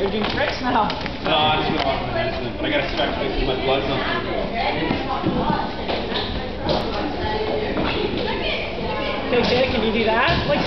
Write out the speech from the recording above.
You're doing tricks now. No, I'm just going walk my medicine, but I gotta stretch because my blood's not Okay, can you do that? Like,